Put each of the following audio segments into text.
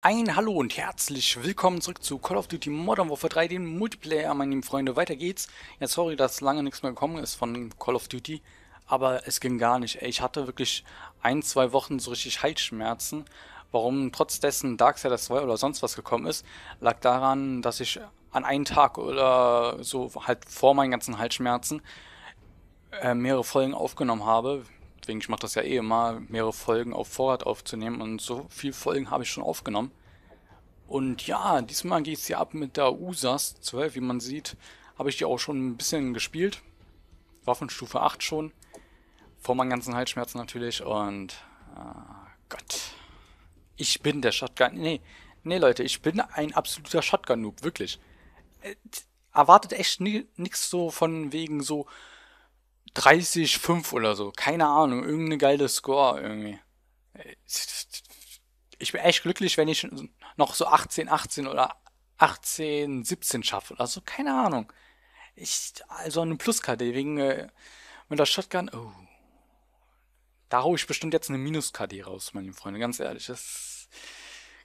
Ein Hallo und herzlich willkommen zurück zu Call of Duty Modern Warfare 3, den Multiplayer, meine lieben Freunde. Weiter geht's. Ja, sorry, dass lange nichts mehr gekommen ist von Call of Duty, aber es ging gar nicht. Ich hatte wirklich ein, zwei Wochen so richtig Halsschmerzen. Warum trotz dessen Darksiders 2 oder sonst was gekommen ist, lag daran, dass ich an einem Tag oder so halt vor meinen ganzen Halsschmerzen äh, mehrere Folgen aufgenommen habe, Deswegen, ich mache das ja eh immer, mehrere Folgen auf Vorrat aufzunehmen und so viele Folgen habe ich schon aufgenommen. Und ja, diesmal geht es hier ab mit der USAS 12, wie man sieht, habe ich die auch schon ein bisschen gespielt. Waffenstufe 8 schon. Vor meinen ganzen Halsschmerzen natürlich und äh, Gott. Ich bin der Shotgun. Nee, nee Leute, ich bin ein absoluter Shotgun-Noob, wirklich. Äh, erwartet echt nichts so von wegen so, 30, 5 oder so. Keine Ahnung. Irgendeine geile Score irgendwie. Ich bin echt glücklich, wenn ich noch so 18, 18 oder 18, 17 schaffe oder so. Keine Ahnung. Ich, also eine Plus-KD wegen äh, mit der Shotgun. Oh. Da hau ich bestimmt jetzt eine Minus-KD raus, meine Freunde. Ganz ehrlich. Das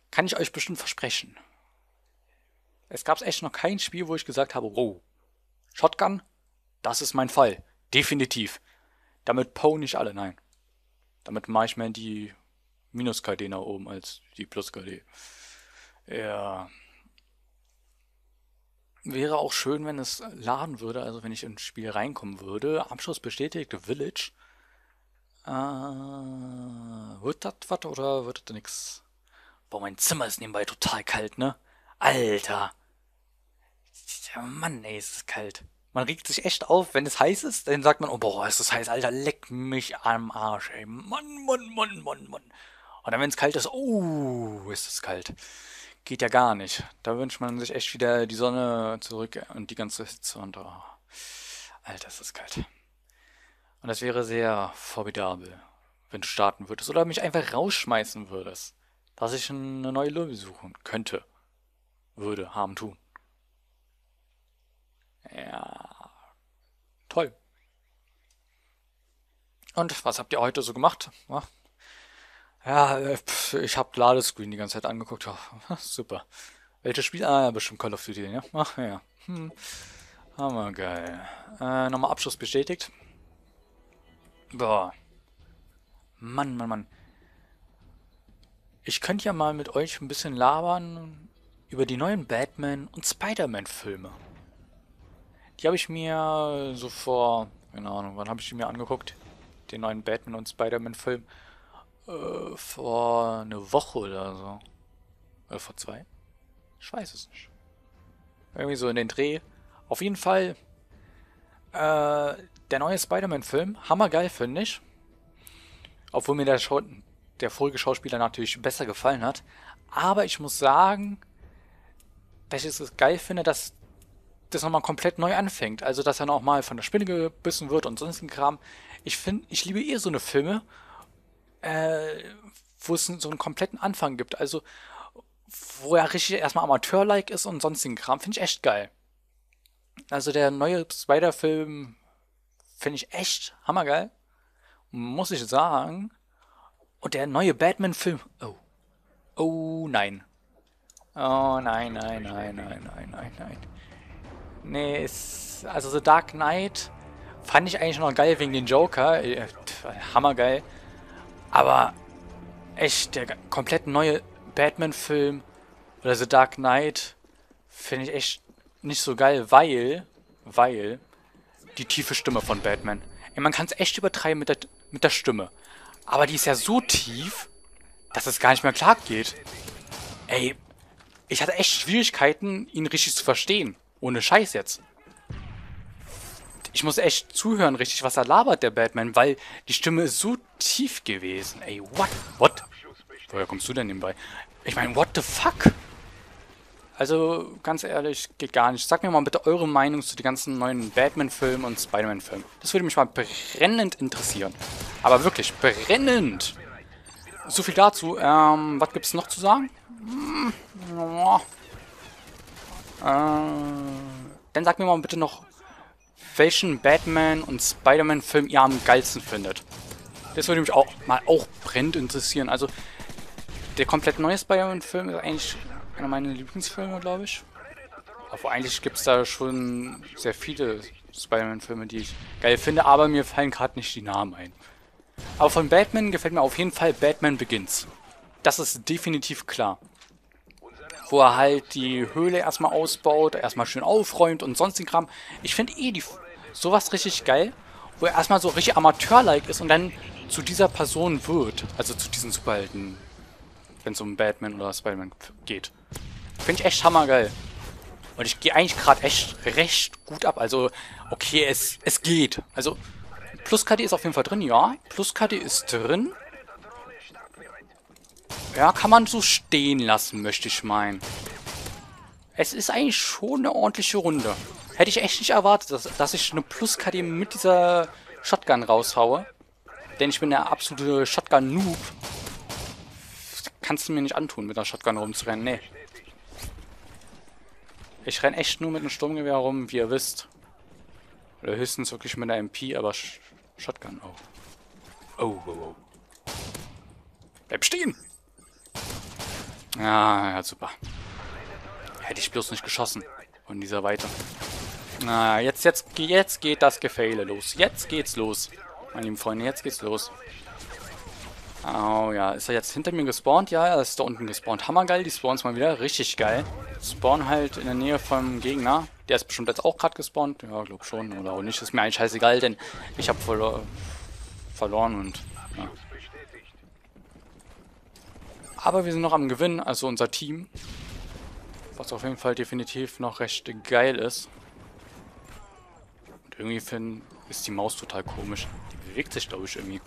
kann ich euch bestimmt versprechen. Es gab echt noch kein Spiel, wo ich gesagt habe, oh, Shotgun, das ist mein Fall. Definitiv. Damit Poe nicht alle, nein. Damit mache ich mehr die Minus-KD nach oben als die Plus-KD. Ja. Wäre auch schön, wenn es laden würde, also wenn ich ins Spiel reinkommen würde. Abschluss bestätigt, Village. Äh, wird das was oder wird das nix? Boah, mein Zimmer ist nebenbei total kalt, ne? Alter. Mann, ey, ist es kalt. Man regt sich echt auf, wenn es heiß ist, dann sagt man, oh boah, ist das heiß, Alter, leck mich am Arsch, ey. Mann, Mann, Mann, Mann, Mann. Und dann, wenn es kalt ist, oh, ist es kalt. Geht ja gar nicht. Da wünscht man sich echt wieder die Sonne zurück und die ganze Hitze und oh, Alter, ist das kalt. Und das wäre sehr formidabel, wenn du starten würdest oder mich einfach rausschmeißen würdest, dass ich eine neue Lobby suchen könnte, würde, haben, tun. Ja. Toll. Und was habt ihr heute so gemacht? Ja, äh, ich habe Ladescreen die ganze Zeit angeguckt. Ja, super. Welches Spiel? Ah, bestimmt Call of Duty, ja? Ach ja. Hm. Hammer geil. Äh, nochmal Abschluss bestätigt. Boah. Mann, Mann, Mann. Ich könnte ja mal mit euch ein bisschen labern über die neuen Batman- und Spider-Man-Filme. Die habe ich mir so vor, keine Ahnung, wann habe ich die mir angeguckt? Den neuen Batman und Spider-Man-Film. Äh, vor eine Woche oder so. Oder vor zwei? Ich weiß es nicht. Irgendwie so in den Dreh. Auf jeden Fall, äh, der neue Spider-Man-Film, hammergeil, finde ich. Obwohl mir der, Schau der vorige Schauspieler natürlich besser gefallen hat. Aber ich muss sagen, dass ich es geil finde, dass das nochmal komplett neu anfängt. Also, dass er noch mal von der Spinne gebissen wird und sonstigen Kram. Ich finde, ich liebe eher so eine Filme, äh, wo es so einen kompletten Anfang gibt. Also, wo er richtig erstmal Amateur-like ist und sonstigen Kram. Finde ich echt geil. Also, der neue Spider-Film finde ich echt hammergeil. Muss ich sagen. Und der neue Batman-Film. Oh. Oh nein. Oh nein, nein, nein, nein, nein, nein, nein. Nee, ist, also The Dark Knight fand ich eigentlich noch geil wegen den Joker. Äh, hammergeil. Aber echt, der komplett neue Batman-Film oder The Dark Knight finde ich echt nicht so geil, weil, weil die tiefe Stimme von Batman. Ey, man kann es echt übertreiben mit der, mit der Stimme. Aber die ist ja so tief, dass es gar nicht mehr klar geht. Ey, ich hatte echt Schwierigkeiten, ihn richtig zu verstehen. Ohne Scheiß jetzt. Ich muss echt zuhören, richtig, was er labert, der Batman, weil die Stimme ist so tief gewesen. Ey, what? What? Woher kommst du denn nebenbei? Ich meine, what the fuck? Also, ganz ehrlich, geht gar nicht. Sag mir mal bitte eure Meinung zu den ganzen neuen Batman-Filmen und Spider-Man-Filmen. Das würde mich mal brennend interessieren. Aber wirklich, brennend! So viel dazu. Ähm, was gibt's noch zu sagen? Hm, äh, dann sagt mir mal bitte noch, welchen Batman- und Spider-Man-Film ihr am geilsten findet. Das würde mich auch mal auch brennend interessieren. Also, der komplett neue Spider-Man-Film ist eigentlich einer meiner Lieblingsfilme, glaube ich. Aber eigentlich gibt es da schon sehr viele Spider-Man-Filme, die ich geil finde, aber mir fallen gerade nicht die Namen ein. Aber von Batman gefällt mir auf jeden Fall Batman Begins. Das ist definitiv klar. Wo er halt die Höhle erstmal ausbaut, erstmal schön aufräumt und sonstigen Kram. Ich finde eh die, sowas richtig geil, wo er erstmal so richtig Amateur-like ist und dann zu dieser Person wird. Also zu diesen Superhelden. Wenn es um Batman oder Spider-Man geht. Finde ich echt hammergeil. Und ich gehe eigentlich gerade echt recht gut ab. Also, okay, es, es geht. Also, Plus-KD ist auf jeden Fall drin, ja. Plus-KD ist drin. Ja, kann man so stehen lassen, möchte ich meinen. Es ist eigentlich schon eine ordentliche Runde. Hätte ich echt nicht erwartet, dass, dass ich eine Plus-KD mit dieser Shotgun raushaue. Denn ich bin der absolute Shotgun-Noob. Kannst du mir nicht antun, mit der Shotgun rumzurennen. Nee. Ich renne echt nur mit einem Sturmgewehr rum, wie ihr wisst. Oder höchstens wirklich mit einer MP, aber Sh Shotgun auch. Oh, oh, oh. Bleib stehen! Ja, ja, super. Hätte ich bloß nicht geschossen. Von dieser Weite. Na, jetzt, jetzt, jetzt geht das Gefehle los. Jetzt geht's los. Meine lieben Freunde, jetzt geht's los. Oh ja, ist er jetzt hinter mir gespawnt? Ja, er ist da unten gespawnt. Hammergeil, die Spawns mal wieder. Richtig geil. Spawn halt in der Nähe vom Gegner. Der ist bestimmt jetzt auch gerade gespawnt. Ja, glaub schon. Oder auch nicht. Ist mir eigentlich scheißegal, denn ich habe verlo verloren und... Ja. Aber wir sind noch am Gewinn, also unser Team. Was auf jeden Fall definitiv noch recht geil ist. Und irgendwie find, ist die Maus total komisch. Die bewegt sich, glaube ich, irgendwie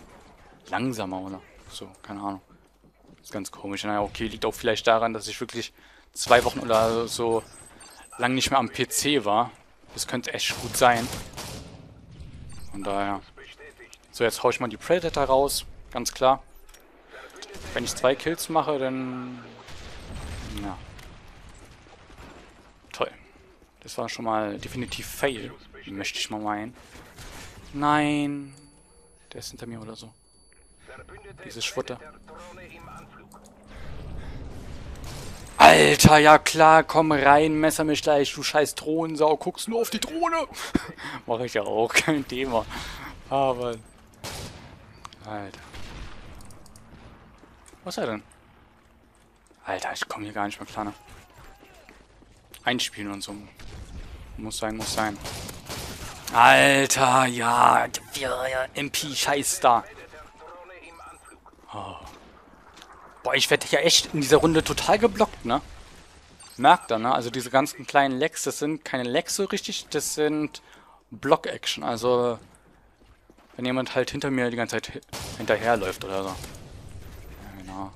langsamer, oder? So, keine Ahnung. ist ganz komisch. Naja, okay, liegt auch vielleicht daran, dass ich wirklich zwei Wochen oder so lang nicht mehr am PC war. Das könnte echt gut sein. Von daher. So, jetzt hau ich mal die Predator raus. Ganz klar. Wenn ich zwei Kills mache, dann... Ja. Toll. Das war schon mal definitiv Fail. Möchte ich mal meinen. Nein. Der ist hinter mir oder so. Diese Schwutte. Alter, ja klar, komm rein, messer mich gleich, du scheiß Drohnensau, guckst nur auf die Drohne. Mach ich ja auch, kein Thema. Aber... Alter. Was ist er denn? Alter, ich komme hier gar nicht mehr klar. Ne? Einspielen und so. Muss sein, muss sein. Alter, ja. MP, scheiß da. Oh. Boah, ich werde ja echt in dieser Runde total geblockt, ne? Merkt ihr, ne? Also diese ganzen kleinen Lecks, das sind keine Lecks so richtig, das sind Block-Action. Also, wenn jemand halt hinter mir die ganze Zeit hinterherläuft oder so. Ja, genau.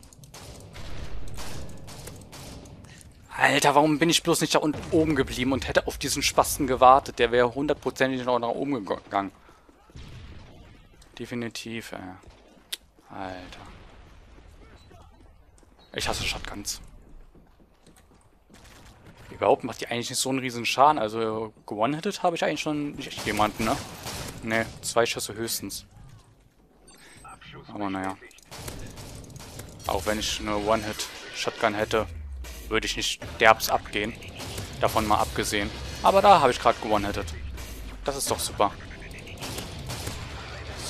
Alter, warum bin ich bloß nicht da unten oben geblieben und hätte auf diesen Spasten gewartet? Der wäre hundertprozentig noch nach oben gegangen. Definitiv, ey. Alter. Ich hasse Shotguns. Überhaupt macht die eigentlich nicht so einen riesen Schaden. Also gewonnen-hitted habe ich eigentlich schon nicht jemanden, ne? Ne, zwei Schüsse höchstens. Aber naja. Auch wenn ich eine One-Hit-Shotgun hätte, würde ich nicht derbs abgehen. Davon mal abgesehen. Aber da habe ich gerade gewonnen-hitted. Das ist doch super.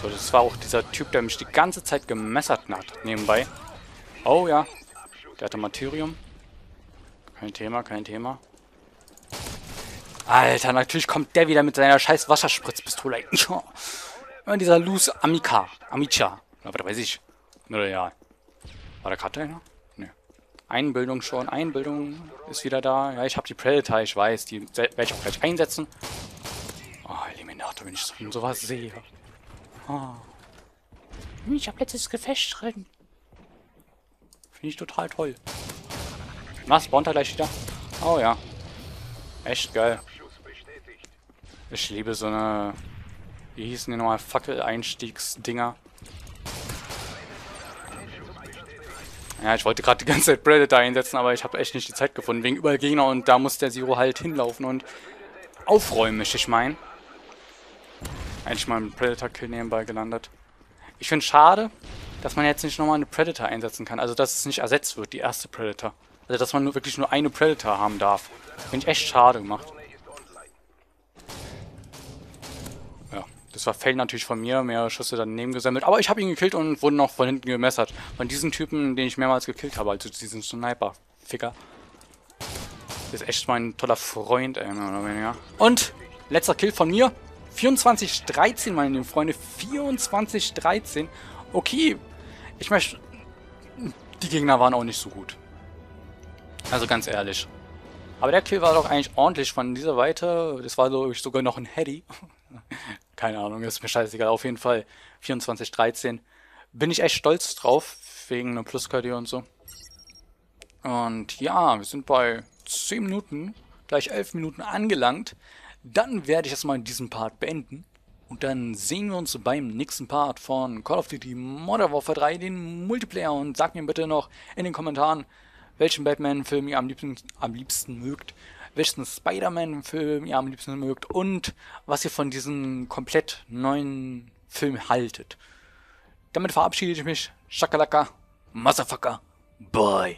So, das war auch dieser Typ, der mich die ganze Zeit gemessert hat, nebenbei. Oh ja, der hatte Materium. Kein Thema, kein Thema. Alter, natürlich kommt der wieder mit seiner scheiß Wasserspritzpistole. Ja, dieser Luz Amica. Amica. Aber da weiß ich. Oder ja. War der Karte einer? Einbildung schon. Einbildung ist wieder da. Ja, ich habe die Predator, ich weiß. Die werde ich auch gleich einsetzen. Oh, Eliminator, wenn ich sowas sehe. Oh. Ich habe letztes Gefecht drin. Finde ich total toll. Was? Spawnt er gleich wieder? Oh ja. Echt geil. Ich liebe so eine... Wie hießen die nochmal? Fackel-Einstiegsdinger. Ja, ich wollte gerade die ganze Zeit Predator einsetzen, aber ich habe echt nicht die Zeit gefunden. Wegen überall Gegner und da muss der Zero halt hinlaufen und aufräumen, möchte ich meinen. Eigentlich mal einen Predator-Kill nebenbei gelandet. Ich finde schade, dass man jetzt nicht nochmal eine Predator einsetzen kann. Also dass es nicht ersetzt wird, die erste Predator. Also dass man nur wirklich nur eine Predator haben darf. Finde ich echt schade gemacht. Ja, das war Fail natürlich von mir, mehr Schüsse daneben gesammelt. Aber ich habe ihn gekillt und wurde noch von hinten gemessert. Von diesem Typen, den ich mehrmals gekillt habe, also diesen Sniper-Ficker. Das ist echt mein toller Freund, ey, mehr oder weniger. Und letzter Kill von mir. 24-13, meine lieben Freunde. 24-13. Okay, ich möchte... Die Gegner waren auch nicht so gut. Also ganz ehrlich. Aber der Kill war doch eigentlich ordentlich von dieser Weite. Das war so, sogar noch ein Heady. Keine Ahnung, ist mir scheißegal. Auf jeden Fall 24-13. Bin ich echt stolz drauf, wegen einer Plus-KD und so. Und ja, wir sind bei 10 Minuten, gleich 11 Minuten angelangt. Dann werde ich erstmal diesen Part beenden. Und dann sehen wir uns beim nächsten Part von Call of Duty Modern Warfare 3, den Multiplayer. Und sagt mir bitte noch in den Kommentaren, welchen Batman-Film ihr am liebsten, am liebsten mögt, welchen Spider-Man-Film ihr am liebsten mögt und was ihr von diesem komplett neuen Film haltet. Damit verabschiede ich mich. Shakalaka, Motherfucker, bye.